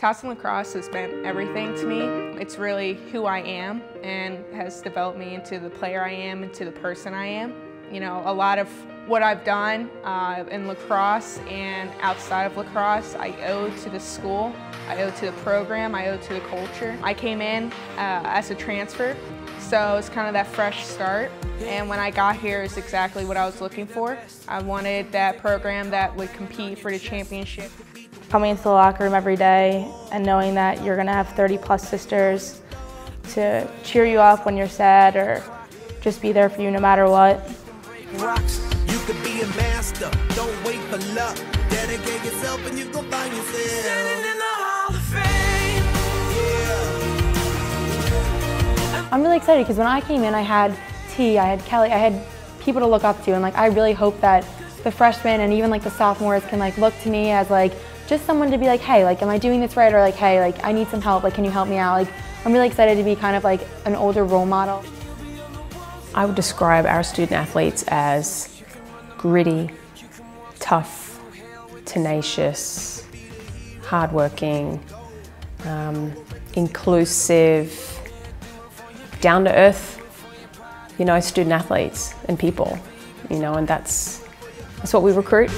Towson Lacrosse has been everything to me. It's really who I am and has developed me into the player I am, into the person I am. You know, a lot of what I've done uh, in lacrosse and outside of lacrosse, I owe to the school, I owe to the program, I owe to the culture. I came in uh, as a transfer, so it's kind of that fresh start. And when I got here, it's exactly what I was looking for. I wanted that program that would compete for the championship. Coming into the locker room every day and knowing that you're gonna have 30 plus sisters to cheer you up when you're sad or just be there for you no matter what. Rocks, you could be a master. Don't wait for luck. Dedicate yourself and you go find yourself. In the Hall of Fame. I'm really excited because when I came in, I had T, I had Kelly, I had people to look up to, and like I really hope that the freshmen and even like the sophomores can like look to me as like just someone to be like, hey, like, am I doing this right? Or like, hey, like, I need some help. Like, can you help me out? Like, I'm really excited to be kind of like an older role model. I would describe our student athletes as gritty, tough, tenacious, hardworking, um, inclusive, down to earth, you know, student athletes and people, you know, and that's that's what we recruit.